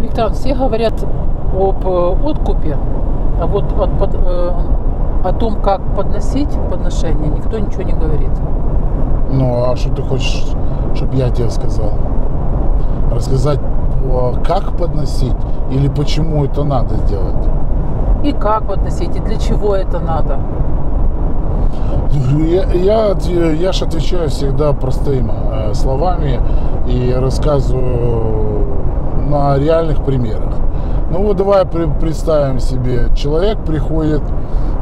Виктор, все говорят об э, откупе, а вот от, под, э, о том, как подносить подношение, никто ничего не говорит. Ну, а что ты хочешь, чтобы я тебе сказал? Рассказать, э, как подносить или почему это надо сделать? И как подносить, и для чего это надо. Я, я, я же отвечаю всегда простыми э, словами и рассказываю на реальных примерах. Ну вот давай представим себе, человек приходит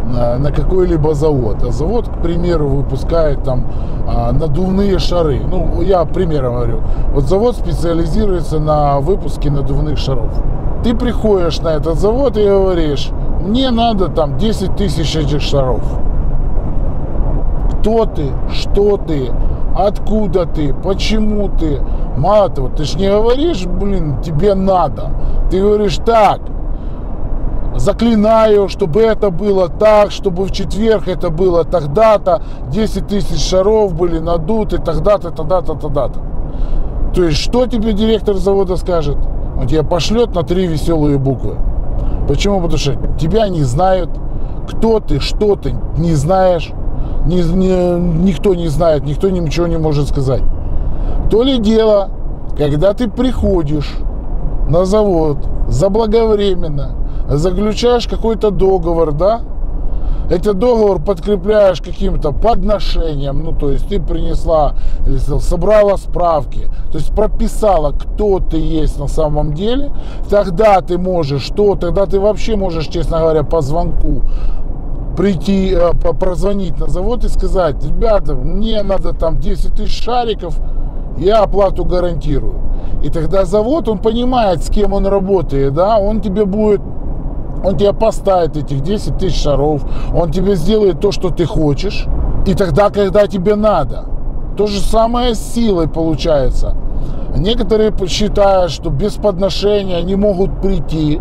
на, на какой-либо завод, а завод, к примеру, выпускает там а, надувные шары. Ну, я примером говорю. Вот завод специализируется на выпуске надувных шаров. Ты приходишь на этот завод и говоришь, мне надо там 10 тысяч этих шаров кто ты, что ты, откуда ты, почему ты. Мало того, ты ж не говоришь, блин, тебе надо. Ты говоришь так, заклинаю, чтобы это было так, чтобы в четверг это было тогда-то, 10 тысяч шаров были надуты, тогда-то, тогда-то, тогда-то. То есть, что тебе директор завода скажет? Он тебя пошлет на три веселые буквы. Почему? Потому что тебя не знают, кто ты, что ты, не знаешь ни, ни, никто не знает, никто ничего не может сказать. То ли дело, когда ты приходишь на завод заблаговременно, заключаешь какой-то договор, да, этот договор подкрепляешь каким-то подношением, ну, то есть ты принесла, или собрала справки, то есть прописала, кто ты есть на самом деле, тогда ты можешь, что, тогда ты вообще можешь, честно говоря, по звонку прийти, э, прозвонить на завод и сказать, ребята, мне надо там 10 тысяч шариков, я оплату гарантирую. И тогда завод, он понимает, с кем он работает, да, он тебе будет, он тебе поставит этих 10 тысяч шаров, он тебе сделает то, что ты хочешь, и тогда, когда тебе надо. То же самое с силой получается. Некоторые считают, что без подношения они могут прийти,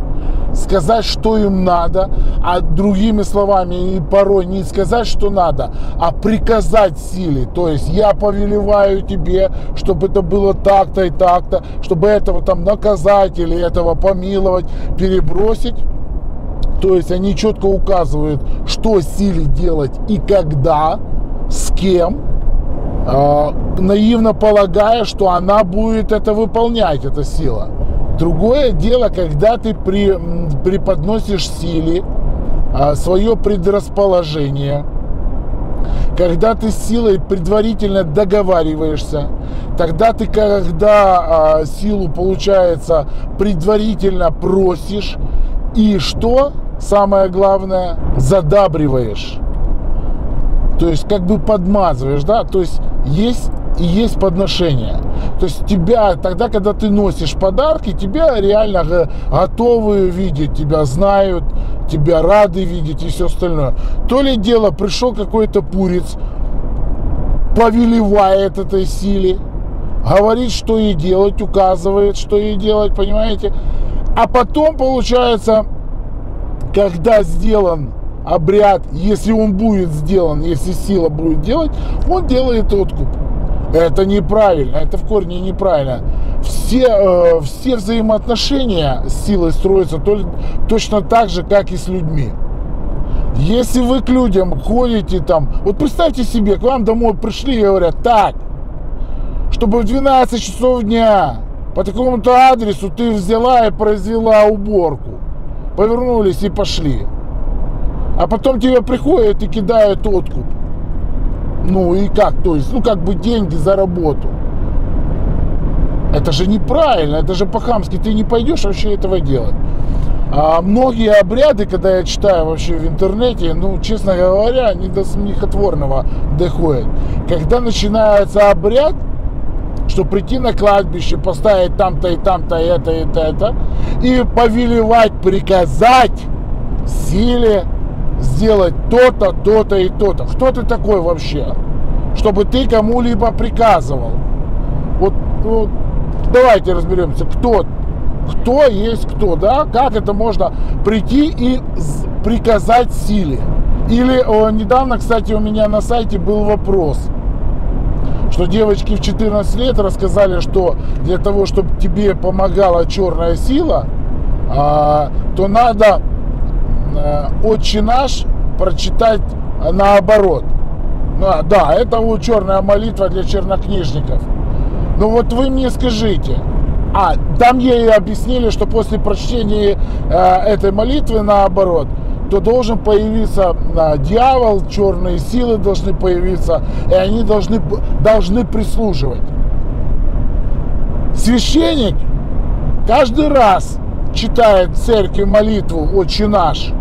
сказать, что им надо, а другими словами и порой не сказать, что надо, а приказать силе. То есть я повелеваю тебе, чтобы это было так-то и так-то, чтобы этого там наказать или этого помиловать, перебросить. То есть они четко указывают, что силе делать и когда, с кем, э, наивно полагая, что она будет это выполнять, эта сила. Другое дело, когда ты при, преподносишь силе а, свое предрасположение, когда ты с силой предварительно договариваешься, тогда ты, когда а, силу, получается, предварительно просишь, и что самое главное, задабриваешь. То есть как бы подмазываешь, да, то есть есть и есть подношение. То есть тебя, тогда, когда ты носишь подарки, тебя реально готовы видеть, тебя знают, тебя рады видеть и все остальное. То ли дело, пришел какой-то пурец, повелевает этой силе, говорит, что ей делать, указывает, что ей делать, понимаете? А потом, получается, когда сделан обряд, если он будет сделан, если сила будет делать, он делает откуп. Это неправильно, это в корне неправильно. Все, э, все взаимоотношения с силой строятся только, точно так же, как и с людьми. Если вы к людям ходите там, вот представьте себе, к вам домой пришли и говорят, так, чтобы в 12 часов дня по такому-то адресу ты взяла и произвела уборку. Повернулись и пошли. А потом тебе приходят и кидают откуп. Ну и как? То есть, ну как бы деньги за работу. Это же неправильно, это же по-хамски. Ты не пойдешь вообще этого делать. А многие обряды, когда я читаю вообще в интернете, ну, честно говоря, они до смехотворного доходят. Когда начинается обряд, что прийти на кладбище, поставить там-то и там-то это, это, это, и повелевать, приказать силе сделать то-то, то-то и то-то. Кто ты такой вообще? Чтобы ты кому-либо приказывал. Вот, вот давайте разберемся, кто, кто есть кто, да? Как это можно прийти и приказать силе? Или о, недавно, кстати, у меня на сайте был вопрос, что девочки в 14 лет рассказали, что для того, чтобы тебе помогала черная сила, а, то надо «Отче наш» прочитать наоборот. Ну, да, это вот черная молитва для чернокнижников. Но вот вы мне скажите, а, там ей объяснили, что после прочтения э, этой молитвы наоборот, то должен появиться э, дьявол, черные силы должны появиться, и они должны, должны прислуживать. Священник каждый раз читает в церкви молитву «Отче наш»,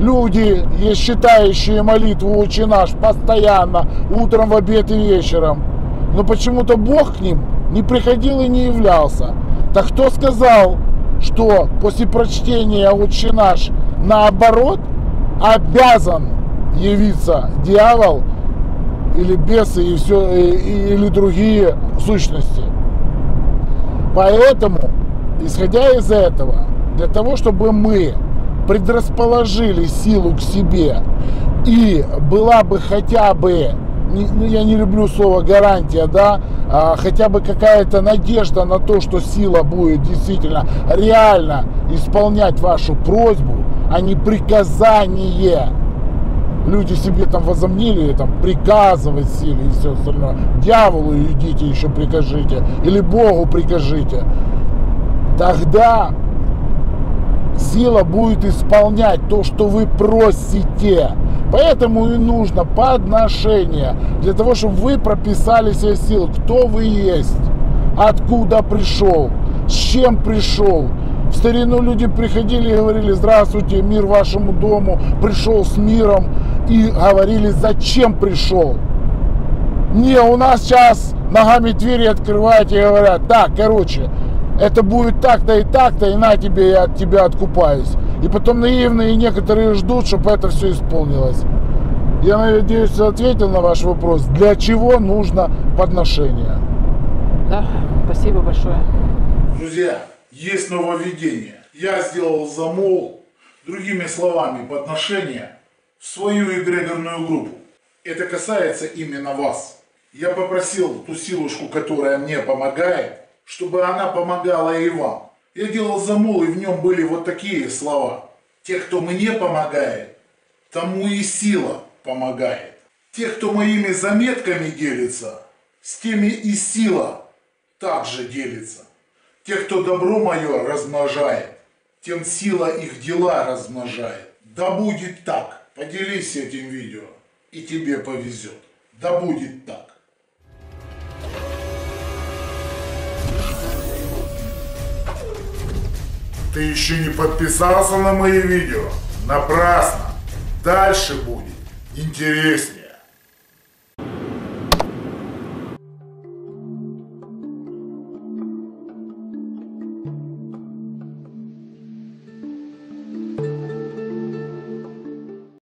люди, считающие молитву «Отче наш» постоянно, утром, в обед и вечером. Но почему-то Бог к ним не приходил и не являлся. Так кто сказал, что после прочтения «Отче наш» наоборот обязан явиться дьявол или бесы и все, или другие сущности? Поэтому, исходя из этого, для того, чтобы мы предрасположили силу к себе и была бы хотя бы ну, я не люблю слово гарантия, да, а, хотя бы какая-то надежда на то, что сила будет действительно реально исполнять вашу просьбу, а не приказание. Люди себе там возомнили, там, приказывать силе и все остальное. Дьяволу идите еще прикажите, или Богу прикажите. Тогда сила будет исполнять то, что вы просите. Поэтому и нужно подношение, для того, чтобы вы прописали себе силу, кто вы есть, откуда пришел, с чем пришел. В старину люди приходили и говорили, здравствуйте, мир вашему дому, пришел с миром, и говорили, зачем пришел. Не, у нас сейчас ногами двери открывают и говорят, так, короче, это будет так-то и так-то, и на тебе, я от тебя откупаюсь. И потом наивные некоторые ждут, чтобы это все исполнилось. Я надеюсь, ответил на ваш вопрос. Для чего нужно подношение? Да, спасибо большое. Друзья, есть нововведение. Я сделал замол, другими словами, подношение в свою эгрегорную группу. Это касается именно вас. Я попросил ту силушку, которая мне помогает, чтобы она помогала и вам. Я делал замол, и в нем были вот такие слова. Те, кто мне помогает, тому и сила помогает. Те, кто моими заметками делится, с теми и сила также делится. Те, кто добро мое размножает, тем сила их дела размножает. Да будет так. Поделись этим видео, и тебе повезет. Да будет так. Ты еще не подписался на мои видео? Напрасно. Дальше будет интереснее.